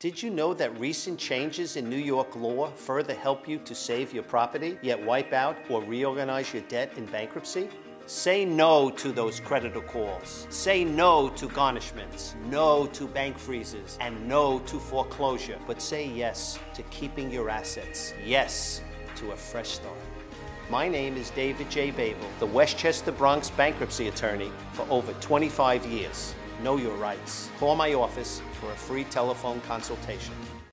Did you know that recent changes in New York law further help you to save your property, yet wipe out or reorganize your debt in bankruptcy? Say no to those creditor calls. Say no to garnishments, no to bank freezes, and no to foreclosure. But say yes to keeping your assets. Yes to a fresh start. My name is David J. Babel, the Westchester Bronx bankruptcy attorney for over 25 years. Know your rights. Call my office for a free telephone consultation.